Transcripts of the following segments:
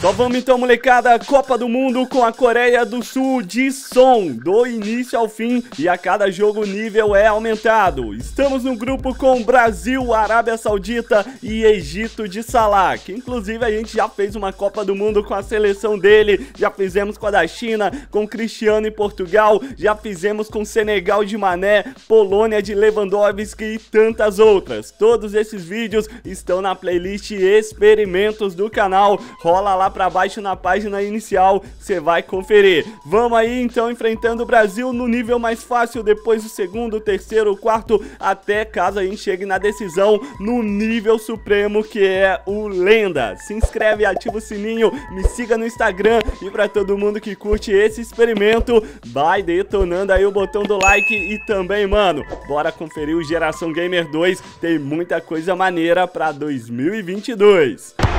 Só vamos então, molecada, Copa do Mundo com a Coreia do Sul de som, do início ao fim e a cada jogo o nível é aumentado. Estamos no grupo com Brasil, Arábia Saudita e Egito de Salah, que inclusive a gente já fez uma Copa do Mundo com a seleção dele, já fizemos com a da China, com Cristiano e Portugal, já fizemos com Senegal de Mané, Polônia de Lewandowski e tantas outras. Todos esses vídeos estão na playlist Experimentos do canal, rola lá para baixo na página inicial, você vai conferir. Vamos aí então enfrentando o Brasil no nível mais fácil, depois do segundo, terceiro, quarto, até caso a gente chegue na decisão no nível supremo que é o Lenda. Se inscreve, ativa o sininho, me siga no Instagram e para todo mundo que curte esse experimento, vai detonando aí o botão do like e também, mano, bora conferir o Geração Gamer 2, tem muita coisa maneira para 2022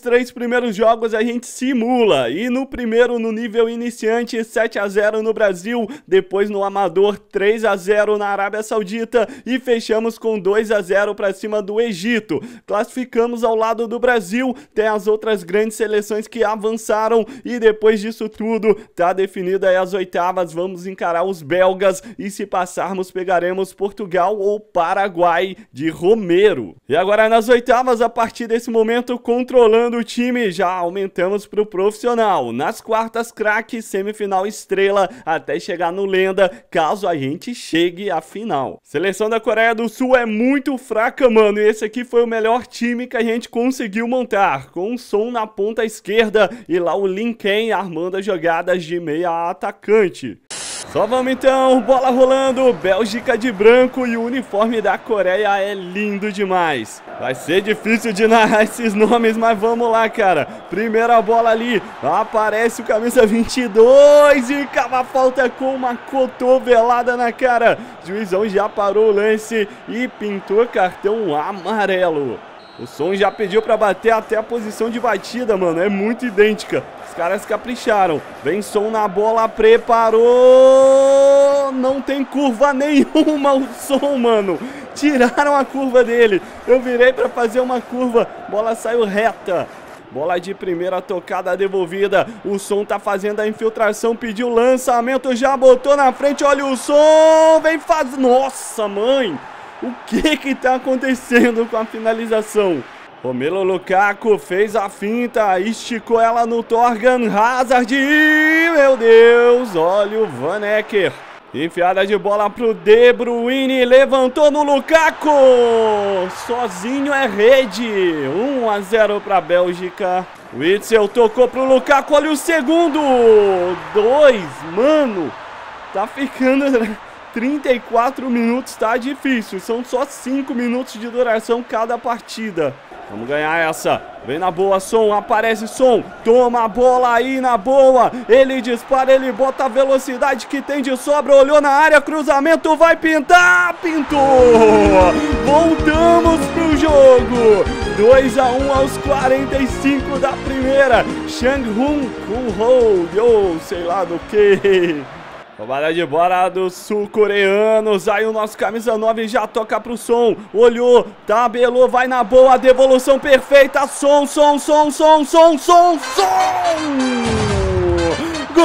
três primeiros jogos a gente simula. E no primeiro, no nível iniciante, 7 a 0 no Brasil. Depois no Amador, 3 a 0 na Arábia Saudita. E fechamos com 2 a 0 para cima do Egito. Classificamos ao lado do Brasil. Tem as outras grandes seleções que avançaram. E depois disso tudo, tá definida aí as oitavas. Vamos encarar os belgas. E se passarmos, pegaremos Portugal ou Paraguai de Romero. E agora nas oitavas, a partir desse momento, controlando do time, já aumentamos pro profissional. Nas quartas, craque, semifinal estrela, até chegar no lenda, caso a gente chegue à final. Seleção da Coreia do Sul é muito fraca, mano, e esse aqui foi o melhor time que a gente conseguiu montar, com o som na ponta esquerda e lá o Lin Ken armando as jogadas de meia atacante. Só vamos então, bola rolando, Bélgica de branco e o uniforme da Coreia é lindo demais. Vai ser difícil de narrar esses nomes, mas vamos lá, cara. Primeira bola ali, aparece o camisa 22 e cava falta com uma cotovelada na cara. Juizão já parou o lance e pintou cartão amarelo. O som já pediu para bater até a posição de batida, mano. É muito idêntica. Os caras capricharam. Vem som na bola, preparou. Não tem curva nenhuma o som, mano. Tiraram a curva dele. Eu virei para fazer uma curva. Bola saiu reta. Bola de primeira tocada devolvida. O som tá fazendo a infiltração, pediu lançamento, já botou na frente. Olha o som, vem faz. Nossa, mãe! O que que tá acontecendo com a finalização? Romelo Lukaku fez a finta, esticou ela no Torgan Hazard. Meu Deus, olha o Van Ecker. Enfiada de bola pro De Bruyne, levantou no Lukaku. Sozinho é rede. 1 a 0 para a Bélgica. Witzel tocou pro Lukaku, olha o segundo. Dois, mano. Tá ficando 34 minutos tá difícil, são só 5 minutos de duração cada partida. Vamos ganhar essa. Vem na boa, som. Aparece som. Toma a bola aí na boa. Ele dispara, ele bota a velocidade que tem de sobra. Olhou na área, cruzamento vai pintar. Pintou. Voltamos pro jogo. 2 a 1 aos 45 da primeira. Shang Hun Kun Ho. Yo, sei lá do que. Roubada de bola dos sul-coreanos. Aí o nosso camisa 9 já toca pro som. Olhou, tabelou, vai na boa. Devolução perfeita. Som, som, som, som, som, som, som. Gol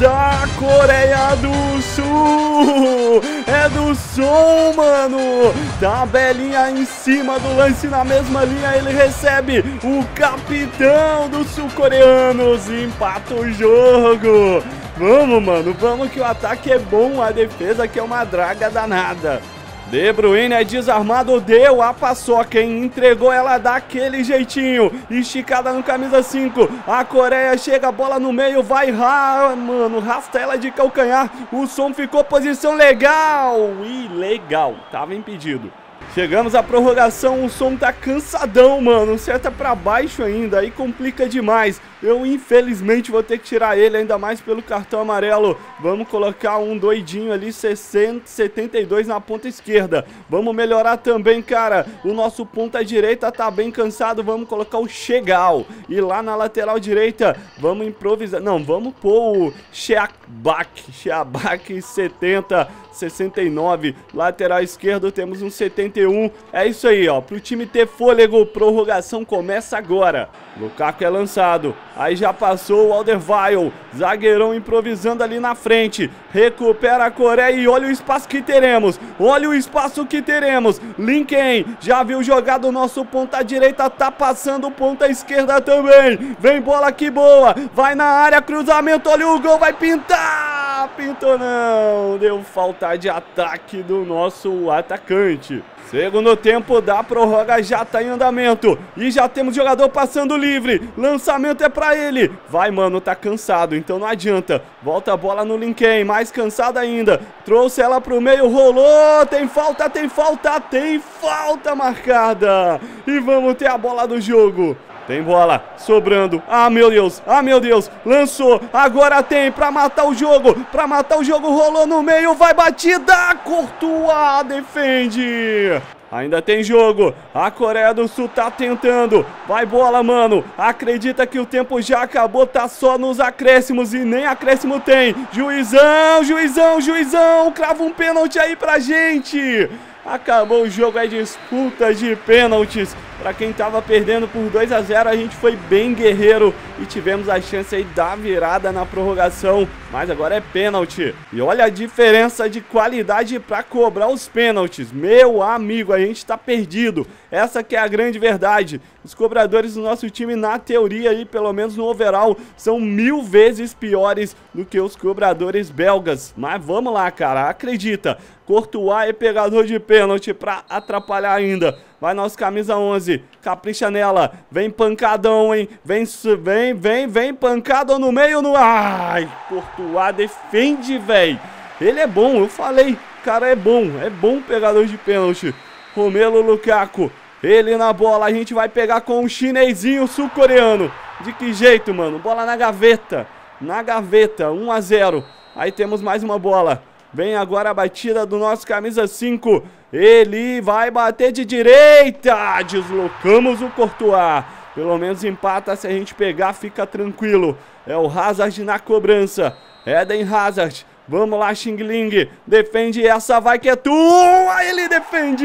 da Coreia do Sul. É do som, mano. Tabelinha em cima do lance na mesma linha. Ele recebe o capitão dos sul-coreanos. Empata o jogo. Vamos, mano. Vamos que o ataque é bom. A defesa que é uma draga danada. De Bruyne é desarmado, deu a paçoca, hein? Entregou ela daquele jeitinho. Esticada no camisa 5. A Coreia chega, a bola no meio, vai, ra mano, rasta ela de calcanhar. O som ficou posição legal. E legal, tava impedido. Chegamos à prorrogação, o som tá cansadão, mano. Seta pra baixo ainda, aí complica demais. Eu, infelizmente, vou ter que tirar ele, ainda mais pelo cartão amarelo. Vamos colocar um doidinho ali, 60, 72 na ponta esquerda. Vamos melhorar também, cara. O nosso ponta direita tá bem cansado. Vamos colocar o Chegal. E lá na lateral direita, vamos improvisar. Não, vamos pôr o Sheabak. Sheabak 70, 69. Lateral esquerdo temos um 71. É isso aí, ó. Pro time ter fôlego, prorrogação começa agora. Lukaku é lançado. Aí já passou o Alderweireld. Zagueirão improvisando ali na frente. Recupera a Coreia e olha o espaço que teremos. Olha o espaço que teremos. Lincoln já viu jogado o nosso ponta direita. Tá passando ponta esquerda também. Vem bola que boa. Vai na área, cruzamento. Olha o gol, vai pintar. Pintou não. Deu falta de ataque do nosso atacante. Segundo tempo da prorroga já tá em andamento. E já temos jogador passando livre. Lançamento é pra ele. Vai, mano, tá cansado, então não adianta. Volta a bola no Lincoln, mais cansado ainda. Trouxe ela pro meio, rolou. Tem falta, tem falta, tem falta marcada. E vamos ter a bola do jogo. Tem bola, sobrando. Ah, meu Deus, ah, meu Deus. Lançou, agora tem pra matar o jogo. Pra matar o jogo, rolou no meio, vai batida. Courtois defende. Ainda tem jogo. A Coreia do Sul tá tentando. Vai bola, mano. Acredita que o tempo já acabou. Tá só nos acréscimos e nem acréscimo tem. Juizão, juizão, juizão. Crava um pênalti aí pra gente. Acabou o jogo, é disputa de pênaltis. Para quem estava perdendo por 2 a 0, a gente foi bem guerreiro e tivemos a chance aí da virada na prorrogação, mas agora é pênalti. E olha a diferença de qualidade para cobrar os pênaltis. Meu amigo, a gente está perdido. Essa que é a grande verdade. Os cobradores do nosso time, na teoria aí, pelo menos no overall, são mil vezes piores do que os cobradores belgas. Mas vamos lá, cara, acredita. Courtois é pegador de pênalti para atrapalhar ainda. Vai nosso camisa 11. Capricha nela. Vem pancadão, hein? Vem, vem, vem, vem pancada no meio. No... Ai, Courtois defende, velho. Ele é bom, eu falei. Cara, é bom. É bom pegador de pênalti. Romelo Lukaku. Ele na bola. A gente vai pegar com o um chinesinho sul-coreano. De que jeito, mano? Bola na gaveta. Na gaveta. 1 a 0. Aí temos mais uma bola. Vem agora a batida do nosso camisa 5. Ele vai bater de direita. Deslocamos o Courtois. Pelo menos empata se a gente pegar, fica tranquilo. É o Hazard na cobrança. Eden Hazard. Vamos lá, Xing Ling. Defende essa, vai que é tua. Ele defende.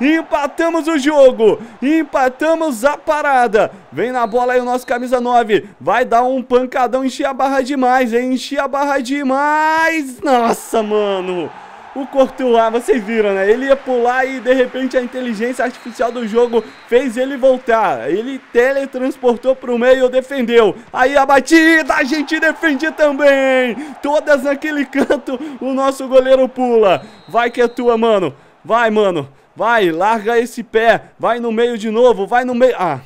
Empatamos o jogo. Empatamos a parada. Vem na bola aí o nosso camisa 9. Vai dar um pancadão, encher a barra demais, hein? A barra demais. Nossa, mano o Courtois, vocês viram, né? Ele ia pular e de repente a inteligência artificial do jogo fez ele voltar. Ele teletransportou pro meio, defendeu. Aí a batida, a gente defende também. Todas naquele canto, o nosso goleiro pula. Vai que é tua, mano. Vai, mano. Vai, larga esse pé. Vai no meio de novo, vai no meio. Ah,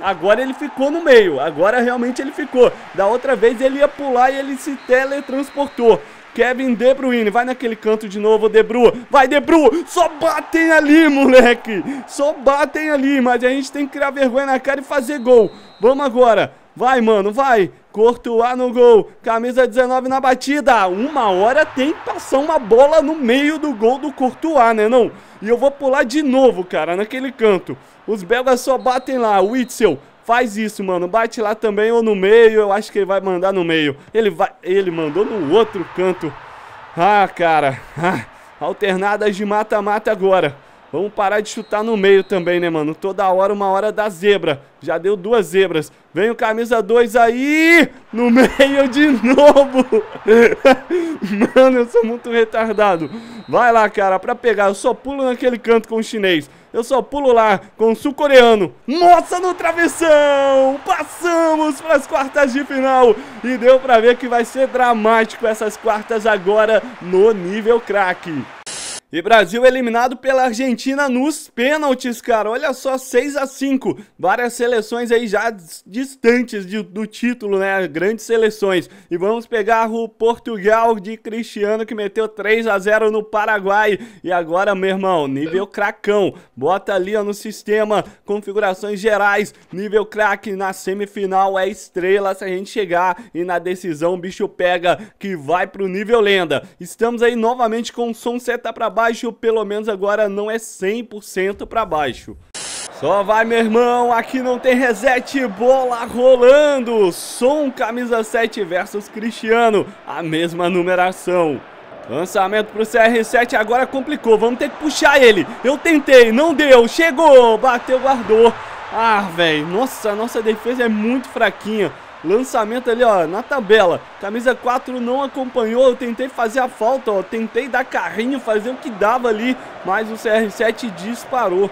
Agora ele ficou no meio, agora realmente ele ficou. Da outra vez ele ia pular e ele se teletransportou. Kevin De Bruyne, vai naquele canto de novo, De Bruyne, vai De Bruyne, só batem ali, moleque, só batem ali, mas a gente tem que criar vergonha na cara e fazer gol. Vamos agora, vai, mano, vai, Courtois no gol, camisa 19 na batida, uma hora tem que passar uma bola no meio do gol do Courtois, né não? E eu vou pular de novo, cara, naquele canto. Os belgas só batem lá, Witzel, Faz isso, mano. Bate lá também ou no meio. Eu acho que ele vai mandar no meio. Ele vai. Ele mandou no outro canto. Ah, cara. Ah, alternadas de mata-mata agora. Vamos parar de chutar no meio também, né, mano? Toda hora, uma hora da zebra. Já deu duas zebras. Vem o camisa 2 aí! No meio de novo! mano, eu sou muito retardado. Vai lá, cara, pra pegar. Eu só pulo naquele canto com o chinês. Eu só pulo lá com o sul-coreano. Nossa, no travessão! Passamos para as quartas de final. E deu pra ver que vai ser dramático essas quartas agora no nível craque. E Brasil eliminado pela Argentina nos pênaltis, cara. Olha só, 6 a 5 Várias seleções aí já distantes de, do título, né? Grandes seleções. E vamos pegar o Portugal de Cristiano, que meteu 3 a 0 no Paraguai. E agora, meu irmão, nível cracão. Bota ali ó, no sistema, configurações gerais. Nível craque na semifinal é estrela. Se a gente chegar e na decisão o bicho pega, que vai pro nível lenda. Estamos aí novamente com o som seta pra baixo baixo, pelo menos agora não é 100% para baixo. Só vai, meu irmão, aqui não tem reset, bola rolando. Som camisa 7 versus Cristiano, a mesma numeração. Lançamento pro CR7, agora complicou, vamos ter que puxar ele. Eu tentei, não deu, chegou, bateu, guardou. Ah, velho, nossa, nossa defesa é muito fraquinha. Lançamento ali, ó, na tabela. Camisa 4 não acompanhou. Eu tentei fazer a falta, ó. Tentei dar carrinho, fazer o que dava ali. Mas o CR7 disparou.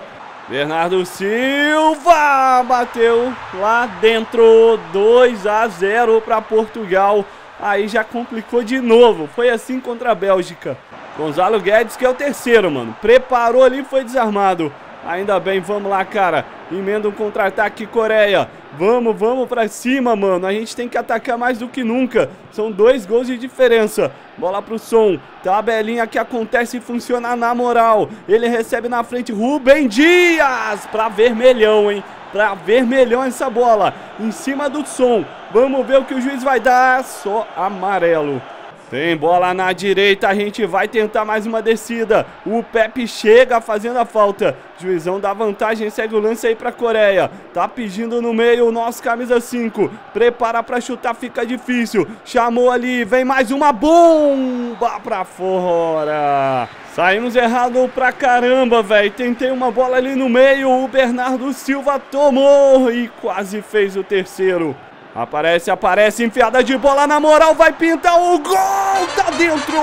Bernardo Silva bateu lá dentro. 2 a 0 para Portugal. Aí já complicou de novo. Foi assim contra a Bélgica. Gonzalo Guedes, que é o terceiro, mano. Preparou ali foi desarmado. Ainda bem, vamos lá, cara. Emenda um contra-ataque Coreia. Vamos, vamos pra cima, mano. A gente tem que atacar mais do que nunca. São dois gols de diferença. Bola pro som. Tabelinha que acontece e funciona na moral. Ele recebe na frente Rubem Dias. Pra vermelhão, hein? Pra vermelhão essa bola. Em cima do som. Vamos ver o que o juiz vai dar. Só amarelo. Tem bola na direita, a gente vai tentar mais uma descida. O Pepe chega fazendo a falta. Juizão dá vantagem, segue o lance aí pra Coreia. Tá pedindo no meio o nosso camisa 5. Prepara pra chutar, fica difícil. Chamou ali, vem mais uma bomba pra fora. Saímos errado pra caramba, velho. Tentei uma bola ali no meio, o Bernardo Silva tomou e quase fez o terceiro. Aparece, aparece, enfiada de bola na moral, vai pintar o gol, tá dentro!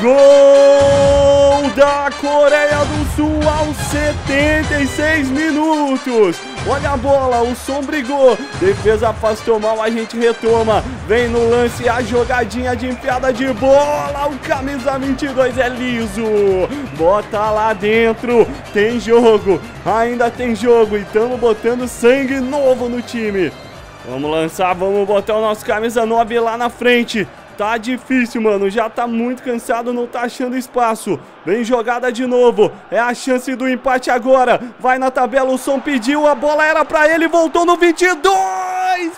Gol da Coreia do Sul aos 76 minutos. Olha a bola, o som brigou, defesa afastou mal, a gente retoma. Vem no lance a jogadinha de enfiada de bola, o camisa 22 é liso. Bota lá dentro, tem jogo, ainda tem jogo e estamos botando sangue novo no time. Vamos lançar, vamos botar o nosso camisa 9 lá na frente. Tá difícil, mano. Já tá muito cansado, não tá achando espaço. Vem jogada de novo. É a chance do empate agora. Vai na tabela, o som pediu. A bola era pra ele, voltou no 22.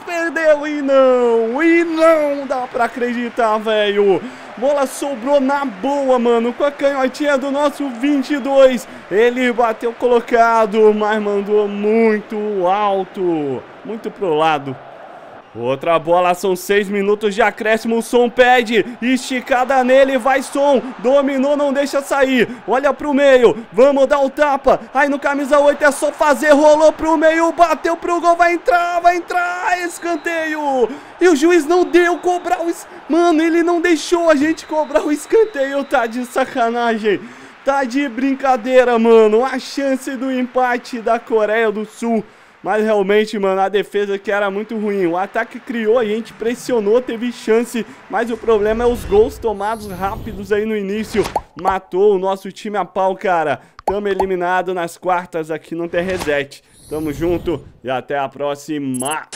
Perdeu e não. E não dá pra acreditar, velho. Bola sobrou na boa, mano. Com a canhotinha do nosso 22. Ele bateu colocado, mas mandou muito alto muito pro lado. Outra bola, são seis minutos de acréscimo, o Som pede, esticada nele, vai Som, dominou, não deixa sair, olha pro meio, vamos dar o tapa, aí no camisa 8 é só fazer, rolou pro meio, bateu pro gol, vai entrar, vai entrar, escanteio, e o juiz não deu cobrar o, mano, ele não deixou a gente cobrar o escanteio, tá de sacanagem, tá de brincadeira, mano, a chance do empate da Coreia do Sul, mas realmente, mano, a defesa que era muito ruim. O ataque criou, a gente pressionou, teve chance. Mas o problema é os gols tomados rápidos aí no início. Matou o nosso time a pau, cara. Tamo eliminado nas quartas aqui, não tem reset. Tamo junto e até a próxima.